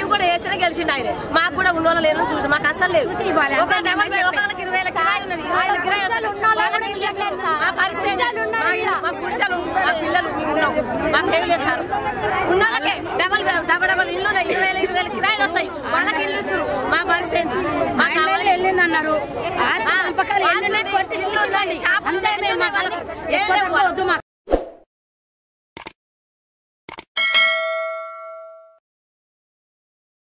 కూడా గెలిచిండు ఆయన. మాకు కూడా ఉన్న వాళ్ళు లేరు చూసి మాకు అస్సలు లేదు ఒక డబల్ బెడ్ ఒకళ్ళకి ఇరవై వేల కిరాయి ఉన్నది కిరాయి ఇల్లు మా పరిస్థితి మా- గుడిసెలు మా పిల్లలు మేము ఉన్నాం. మాకేం లేదు ఉన్న వాళ్ళకే డబల్ బెడ్- డబల్ డబల్ ఇల్లు ఉన్నాయి. ఇరవై వేల ఇరవై వేల కిరాయిలు వస్తాయి. వాళ్ళకి ఇల్లు ఇస్తారు మా పరిస్థితి మా కావాలి వెళ్ళిందన్నారు. ఆ, ఏం లేవు.